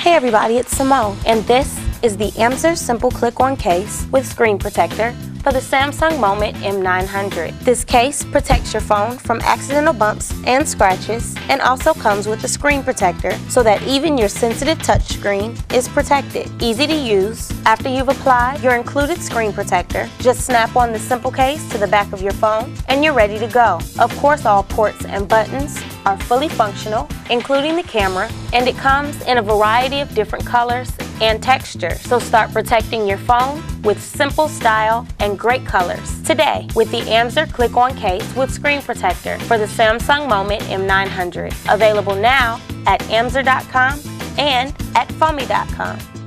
Hey everybody, it's Simone, and this is the Amzer Simple Click-On Case with Screen Protector for the Samsung Moment M900. This case protects your phone from accidental bumps and scratches and also comes with a screen protector so that even your sensitive touchscreen is protected. Easy to use. After you've applied your included screen protector, just snap on the simple case to the back of your phone and you're ready to go. Of course, all ports and buttons are fully functional, including the camera, and it comes in a variety of different colors and texture. So start protecting your phone with simple style and great colors today with the Amzer click-on case with screen protector for the Samsung Moment M900. Available now at amzer.com and at fommy.com.